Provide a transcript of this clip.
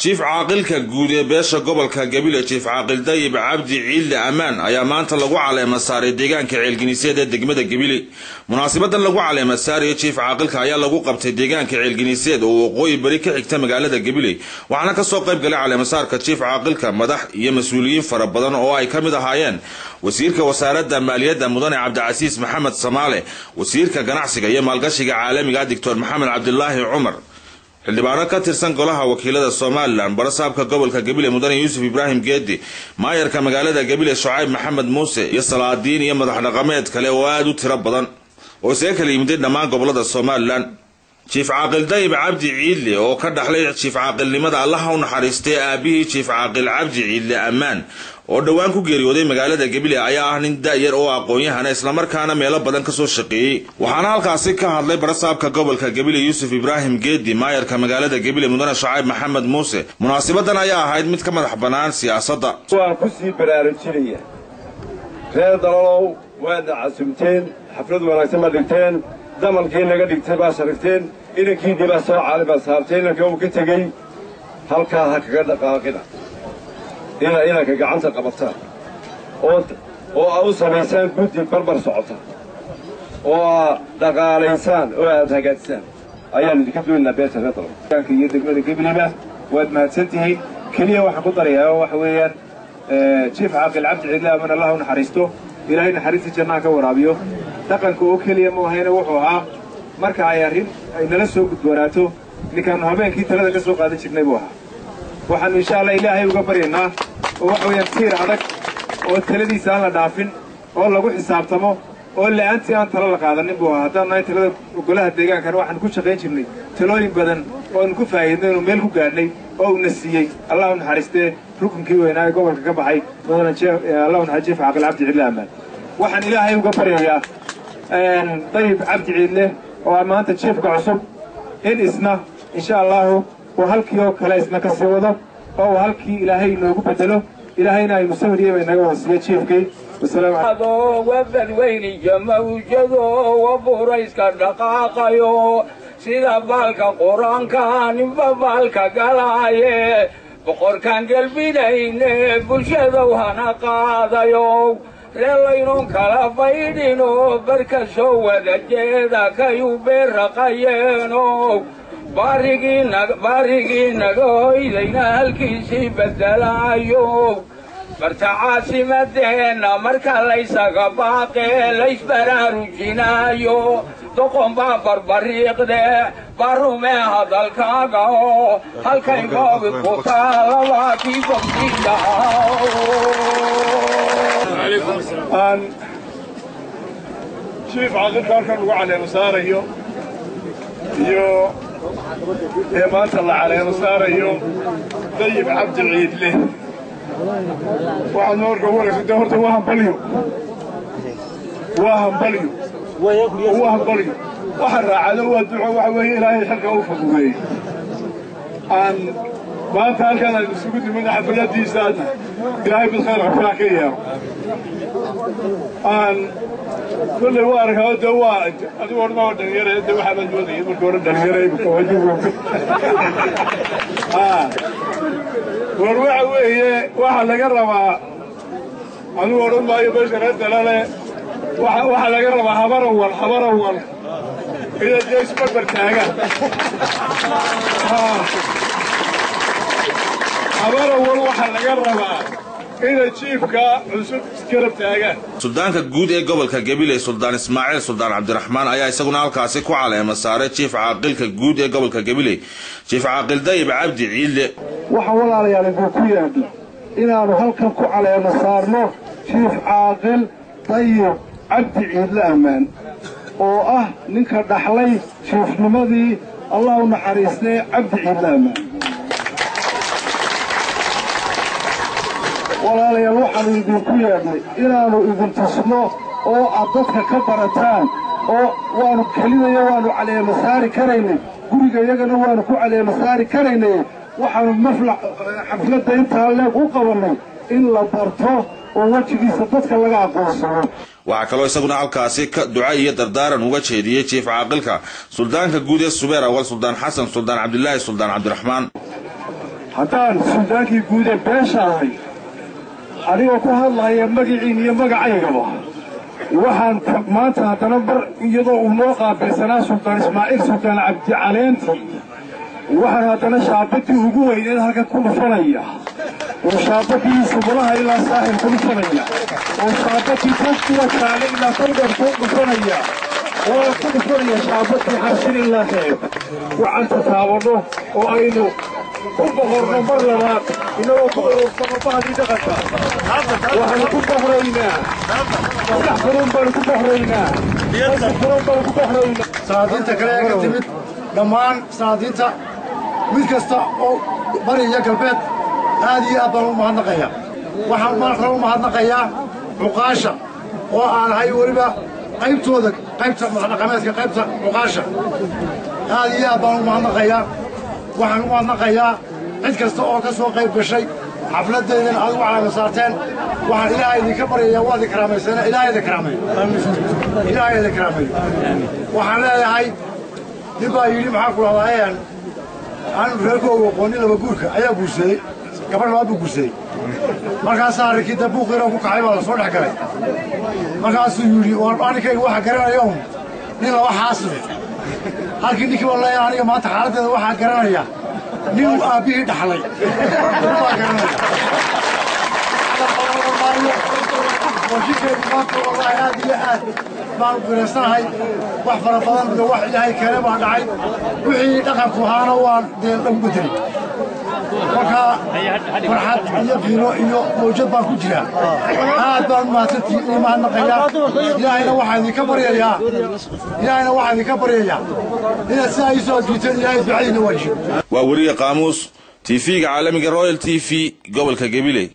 jiif caaqilka guud ee beesha gobolka gabile jiif caaqil dayib cabdi ciille ammaan ayaa maanta lagu caleema saaray deegaanka ceelginiiseed ee degmada gabile munaasabadan lagu caleema saaraya jiif caaqilka ayaa lagu qabtay deegaanka ceelginiiseed oo waqooyi bari ka xigta magaalada gabile waxaana ka soo qayb galay caleemasaarka jiif caaqilka madax iyo mas'uuliyiin fara badan oo ay ka mid ahaayeen. Wasiirka wasaaradda maaliyadda mudane cabdicasiis maxamed samaale wasiirka ganacsiga iyo maalgashiga caalamiga doctor maxamed cabdilaahi cumar xildhibaano ka tirsan golaha wakiilada somalilan barasaabka gobolka gabile mudane yuusuf ibraahim geedi maayarka magaalada gabile shucayb maxamed muuse iyo salaadiin iyo madax dhaqameed kale oo aada u tiro badan. Oo isaga kala yimiday dhammaan gobollada somalilan jiif caaqil dayib cabdi ciidle oo ka dhaxlay jiif caaqilnimada allaha u naxariistay aabihii jiif caaqil cabdi ciidle ammaan oo dhowaan ku geeriyooday magaalada gabile ayaa ah nin da-yar oo aqoon-yahana islamarkaana meelo badan ka soo shaqeeyey. Waxaana halkaasi ka hadlay barasaabka gobolka gabile yuusuf ibraahim geedi maayarka magaalada gabile mudane shacayb maxamed muuse. Munaasabadan ayaa ahayd mid ka madax bannaan siyaasadda. Waan ku sii baraarujinaya reer dalalow waadna casumteen xaflad wanaagsan ma dhigteen damalkii naga dhigtay baa sharifteen inankiidii baa soo caali baa saartay inanka uu ka tegey halkaa ha kaga dhaqaaqina. Ina inanka gacanta qabataan oo a u samaysaan guddi barbar socota. Oo aa dhaqaalaysaan oo aad hagaajisaan. Ayaan idinka doonaynaa beesha reer dalalow iyo degmada gabileba waad mahadsan tihiin. Keliya waxaan ku darayaa oo waxa weeyaan jiif caaqil cabdi ciidle aman allah u naxariisto. Ilaahay naxariistii jannaha ka waraabiyo dhaqanka oo keliya ma ahayna wuxuu ahaa marka ay arrin ay nala soo gudboonaato ninkaannu habeenkii talada ka soo qaadan jirnay buu ahaa. Waxaannu insha allah ilaahay uga baryaynaa oo waxa weeyaan tiir adag oo taladiisa aan la dhaafin oo lagu xisaabtamo oo la'aantii aan talo la qaadanin buu ahaa. Haddaan nahay talada golaha deegaankana waxaanu ku shaqayn jirnay talooyin badan oo aynu ku faa'iidnay inu meel ku gaadhnay oo uuna siiyey. Allah u naxariistee rukunkii weynaa ee gobolka ka baxay mudane u naxariis jiif caaqil cabdi ciidle ammaan waxaan ilaahay uga baryayaa dayib cabdi oo maanta jiifka cusub. In isna insha allahu uu halkii oo kale isna ka sii wado oo uu halkii ilaahay inoogu bedelo ilaahayna aynu jiifkii. Wabadweyniyo mawjado waburayska dhaqaaqayo. Sida baalka qur'aanka ninba baalka galaaye. Boqorkaan gelbinayne bulshadow hana qaadayo reelaynon kala baydhino barka soo wada jeeda kayuu beerraqayeeno baarigii naga hoydayna halkiisii beddelaayo. Barta caasimadeenna marka laysaga baaqee laysbaraarujinaayo doqon baa barbariiqde barumee hadalkaaga. Oo halkay goobi ku taalabaa kii bogsiidhahaa jiif caaqilka halkan lagu caleemo saarayo iyo ee maanta la caleemo saarayo dayib cabdi ciidle waxaad marka waraysa de horta waa hambalyo. Waa hambalyo. Waa hambalyo. Waxa raacado waa duco waxa weeye ilaahay xilka u fududeeyey. Aan maanta halkaan aan isugu nimid xafaladiisaadna ilaahay mid khayr xaflaa ka yeero aan kulley waa arkaa de waa adigu waa dhalinyara de waxaa la moodaya marka hore dhalinyara war waxa weeye waxaa laga rabaa adigu odhan maayo meesha reer dalale waxaa laga rabaa habarawal habarawal inaad dee isbarbar taagaan habarawal waxaa laga rabaa inay jiifka cusub isgarab taagaan. Suldaanka guud ee gobolka gabile suldaan ismaaciil suldaan cabdiraxmaan ayaa isaguna halkaasi ku caleema saaray jiif caaqilka guud ee gobolka gabile jiif caaqil dayib cabdi ciidle waxaa walaalayaal iduu ku yaadho inaannu halkan ku caleema saarno jiif caaqil dayib cabdi ciidle ammaan oo ah ninka dhaxlay jiifnimadii allah u naxariistee cabdi ciidle ammaan walaalayaal waxaannu idinku yeedhnay inaannu idin tusno oo aad dadka ka barataan oo waannu kelinayo waannu caleema saari karaynay guriga iyagana waannu ku caleema saari karaynay waxaannu maflax xafladda intaa leeg u qabannay in la barto oo wejigiisa dadka laga aqoonsado. Waxaa kaloo isaguna halkaasi ka duca iyo dardaaran uga jeediyey jiif caaqilka suldaanka guud ee subeer awal suldaan xasan suldaan cabdilaahi suldaan cabdiraxmaan. Haddaan suldaankii guud ee beesha ahay iyo magacaygaba waxaan maanta haddana bar iyadoo uu noo qaabilsanaa suldaan ismaaciil suldaan cabdicaleenti waxaan haddana shaabadii ugu weyneed halkan ku dhufanaya oo shaabadii subulaha ilaa saaxil ku dhufanaya oo shaabadii tafkuwa taale ilaa kordheer ku dhufanaya oo ku dhufanaya shaabadii xarsin ilaa reeb gacanta taabanno oo aynu ku boqorno mar labaad inagoo ku urursano bahdii dhaqanka waxaanu ku boqraynaa saddex furuun baanu ku boqraynaa saddex furuun baanu ku boqraynaa salaadiinta kale ee ka timid dhammaan salaadiinta mid kasta oo bari iyo galbeed aad iyo aad baan u mahadnaqayaa waxaan mar kale u mahadnaqayaa cuqaasha oo aan ahay weliba qaybtooda qaybta madaxdhaqameedka qaybta cuqaasha aad iyo aad baan u mahadnaqayaa waxaan u mahadnaqayaa cid kasta oo ka soo qayb gashay. Xafladdeedana aad ugu calaama saarteen waxaan ilaahay idinka baryayaa waa idin karaamayseena ilaahay idin karaameeyo ilaahay idin karaameeyo waxaan leeyahay nin baa yidhi maxaa ku lahdaa aanu reerkooga aqoonin laba guurka ayaa guursaday gabadh labaad buu guursaday markaasaa arrinkii da buuqiiroo ku kacay baa la soo dhex galay. Markaasuu yidhi aninkayga waxa garanaya un nin laba xaasile halkii ninkii leeyahay aniga maanta xaaladdeeda waxaa garanaya nin uu aabbihii dhaxlay. Baa maanta wallaahi aad iyo aad baan u giraysanahay wax fara badan iyo wax ilaahay keene baa dhacay. Wixii dhaqanku ahaana waan dee lagu bedelay marka farxad iyo qiiro iyo mawjad baan ku jiraa aad baan mahadsantii ii mahadnaqayaa ilaahayna waxaa idinka baryayaa. Ilaahayna waxaa idinka baryayaa. Inaad sidaa ii soo adjiiteen ilaahay ducadiina waajiib waa weriye qaamuus tv-ga caalamiga royal t v gobolka gabiley